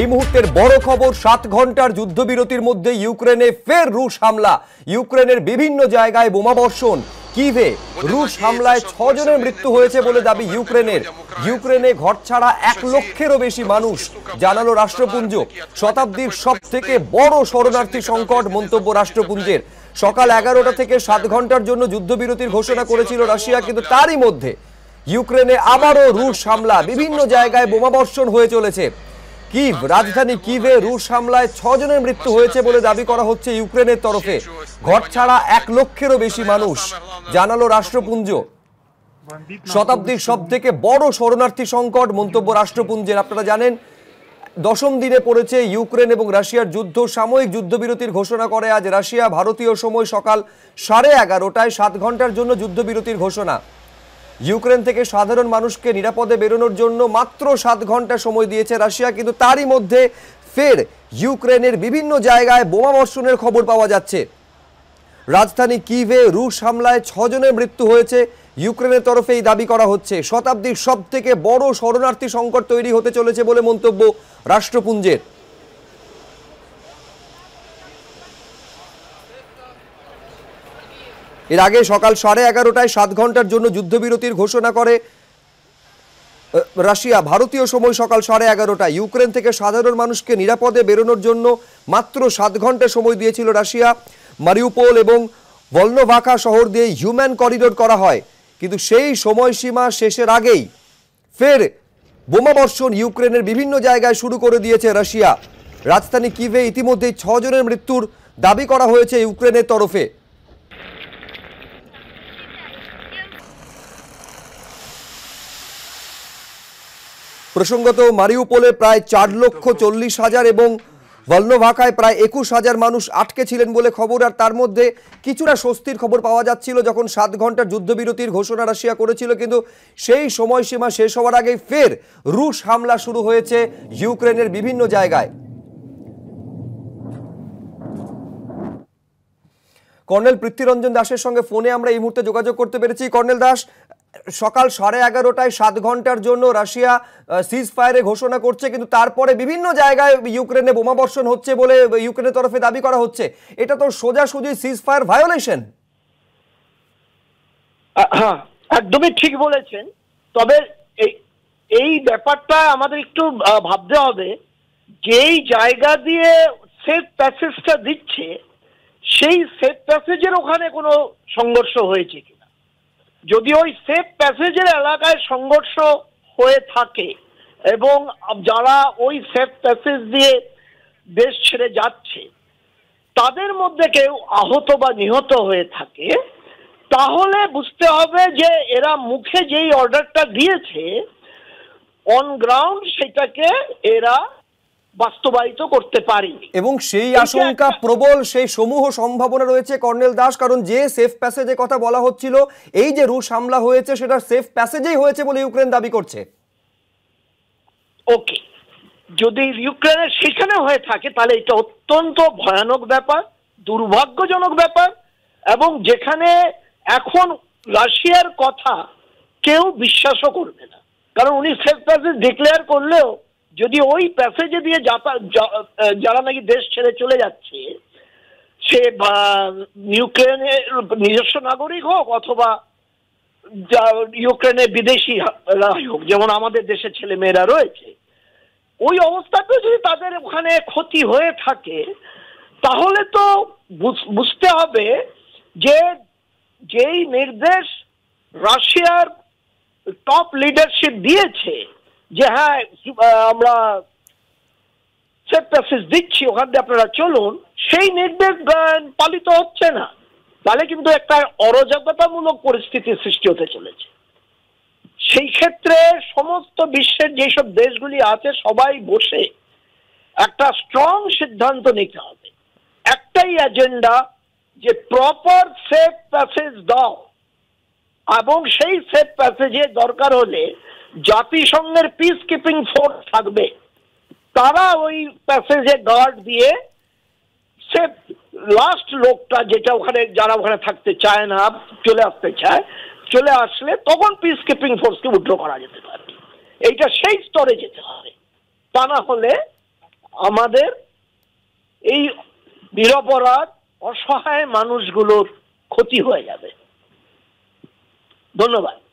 এই মুহূর্তের বড় খবর, সাত ঘণ্টার যুদ্ধবিরতির মধ্যে ইউক্রেনে ফের রুশ হামলা। ইউক্রেনের বিভিন্ন জায়গায় বোমাবর্ষণ কিভে রুশ হামলায় ছজনের মৃত্যু হয়েছে বলে দাবি ইউক্রেনের। ইউক্রেনে ঘর ছাড়া এক লক্ষেরও বেশি মানুষ, জানালো রাষ্ট্রপুঞ্জ। শতাব্দীর সব থেকে বড় শরণার্থী সংকট, মন্তব্য রাষ্ট্রপুঞ্জের। সকাল এগারোটা থেকে সাত ঘণ্টার জন্য যুদ্ধবিরতির ঘোষণা করেছিল রাশিয়া, কিন্তু তারই মধ্যে ইউক্রেনে আবারও রুশ হামলা। বিভিন্ন জায়গায় বোমাবর্ষণ হয়ে চলেছে। কিভ? রাজধানী কিভে রুশ হামলায় ছজনের মৃত্যু হয়েছে বলে দাবি করা হচ্ছে ইউক্রেনের তরফে। ঘর ছাড়া এক লক্ষেরও বেশি মানুষ, জানালো রাষ্ট্রপুঞ্জ। শতাব্দীর সব থেকে বড় শরণার্থী সংকট, মন্তব্য রাষ্ট্রপুঞ্জের। আপনারা জানেন, দশম দিনে পড়েছে ইউক্রেন এবং রাশিয়ার যুদ্ধ। সাময়িক যুদ্ধবিরতির ঘোষণা করে আজ রাশিয়া ভারতীয় সময় সকাল সাড়ে এগারোটায় সাত ঘণ্টার জন্য যুদ্ধবিরতির ঘোষণা। ইউক্রেন থেকে সাধারণ মানুষকে নিরাপদে বেরোনোর জন্য মাত্র সাত ঘণ্টা সময় দিয়েছে রাশিয়া, কিন্তু তারই মধ্যে ফের ইউক্রেনের বিভিন্ন জায়গায় বোমাবর্ষণের খবর পাওয়া যাচ্ছে। রাজধানী কিভে রুশ হামলায় ছজনের মৃত্যু হয়েছে। ইউক্রেনের তরফে এই দাবি করা হচ্ছে, শতাব্দীর সব থেকে বড় শরণার্থী সংকট তৈরি হতে চলেছে বলে মন্তব্য রাষ্ট্রপুঞ্জের। এর আগে সকাল সাড়ে এগারোটায় সাত ঘণ্টার জন্য যুদ্ধবিরতির ঘোষণা করে রাশিয়া। ভারতীয় সময় সকাল সাড়ে এগারোটায় ইউক্রেন থেকে সাধারণ মানুষকে নিরাপদে বেরোনোর জন্য মাত্র সাত ঘণ্টা সময় দিয়েছিল রাশিয়া। মারিউপোল এবং ভলনোভাকা শহর দিয়ে হিউম্যান করিডোর করা হয়। কিন্তু সেই সময়সীমা শেষের আগেই ফের বোমাবর্ষণ ইউক্রেনের বিভিন্ন জায়গায় শুরু করে দিয়েছে রাশিয়া। রাজধানী কিভে ইতিমধ্যেই ছজনের মৃত্যুর দাবি করা হয়েছে ইউক্রেনের তরফে। প্রসঙ্গত মারিউপোলে প্রায় চার লক্ষ চল্লিশ হাজার এবং ভল্লভাকায় প্রায় একুশ হাজার মানুষ আটকে ছিলেন বলে খবর, আর তার মধ্যে কিছুটা স্বস্তির খবর পাওয়া যাচ্ছিল যখন সাত ঘণ্টার যুদ্ধবিরতির ঘোষণা রাশিয়া করেছিল, কিন্তু সেই সময়সীমা শেষ হওয়ার আগে ফের রুশ হামলা শুরু হয়েছে ইউক্রেনের বিভিন্ন জায়গায়। কর্নেল পৃথ্বীরঞ্জন দাসের সঙ্গে ফোনে আমরা এই মুহূর্তে যোগাযোগ করতে পেরেছি। কর্নেল দাস, সকাল সাড়ে এগারোটায় সাত ঘণ্টার জন্য রাশিয়া সিজ ফায়ারে ঘোষণা করছে, কিন্তু তারপরে বিভিন্ন জায়গায় ইউক্রেনে বোমাবর্ষণ হচ্ছে বলে ইউক্রেনের তরফে দাবি করা হচ্ছে। এটা তো সোজাসুজি সিজ ফায়ার ভায়োলেশন একদমই ঠিক বলেছেন। তবে এই এই ব্যাপারটা আমাদের একটু ভাবতে হবে। যেই জায়গা দিয়ে সেফ প্যাসেজটা দিচ্ছে সেই সেফ প্যাসেজের ওখানে কোনো সংঘর্ষ হয়েছে কিনা? যদি ওই সেফ প্যাসেজের এলাকায় সংঘর্ষ হয়ে থাকে এবং যারা ওই সেফ প্যাসেজ দিয়ে দেশ ছেড়ে যাচ্ছে, তাদের মধ্যে কেউ আহত বা নিহত হয়ে থাকে, তাহলে বুঝতে হবে যে এরা মুখে যেই অর্ডারটা দিয়েছে অন গ্রাউন্ড সেটাকে এরা বাস্তবায়িত করতে পারেনি এবং সেই আশঙ্কা প্রবল সেই সমূহ সম্ভাবনা রয়েছে কর্নেল দাস কারণ যে সেফ প্যাসেজে কথা বলা হচ্ছিল এই যে রুশ হামলা হয়েছে সেটা সেফ প্যাসেজেই হয়েছে বলে ইউক্রেন দাবি করছে। ওকে। যদি ইউক্রেনের সেখানে হয়ে থাকে তাহলে এটা অত্যন্ত ভয়ানক ব্যাপার দুর্ভাগ্যজনক ব্যাপার এবং যেখানে এখন রাশিয়ার কথা কেউ বিশ্বাসও করবে না। কারণ উনি সেফ প্যাসেজ ডিক্লেয়ার করলেও যদি ওই প্যাসেজে দিয়ে যারা নাকি দেশ ছেড়ে চলে যাচ্ছে, সে ইউক্রেনের নিজস্ব নাগরিক হোক অথবা ইউক্রেনের বিদেশি হোক, যেমন আমাদের দেশের ছেলে মেয়েরা রয়েছে, ওই অবস্থাতে যদি তাদের ওখানে ক্ষতি হয়ে থাকে, তাহলে তো বুঝ- বুঝতে হবে যে, যেই নির্দেশ রাশিয়ার টপ লিডারশিপ দিয়েছে যে হ্যাঁ আমরা সেফ প্যাসেজ দিচ্ছি, ওখান দিয়ে আপনারা চলুন, সেই নির্দেশ পালিত হচ্ছে না। তাহলে কিন্তু একটা অরাজকতামূলক পরিস্থিতির সৃষ্টি হতে চলেছে। সেই ক্ষেত্রে সমস্ত বিশ্বের যেসব দেশগুলি আছে, সবাই বসে একটা স্ট্রং সিদ্ধান্ত নিতে হবে। একটাই এজেন্ডা যে প্রপার সেফ প্যাসেজ দাও। এবং সেই সেফ প্যাসেজে দরকার হলে জাতিসংঘের পিস কিপিং ফোর্স থাকবে। তারা ওই প্যাসেজে গার্ড দিয়ে সে লাস্ট লোকটা যেটা ওখানে, যারা ওখানে থাকতে চায় না, চলে আসতে চায়, চলে আসলে তখন পিস কিপিং ফোর্সকে উইথড্র করা যেতে পারে। এইটা সেই স্তরে যেতে হবে। তা না হলে আমাদের এই নিরপরাধ, অসহায় মানুষগুলোর ক্ষতি হয়ে যাবে। ধন্যবাদ।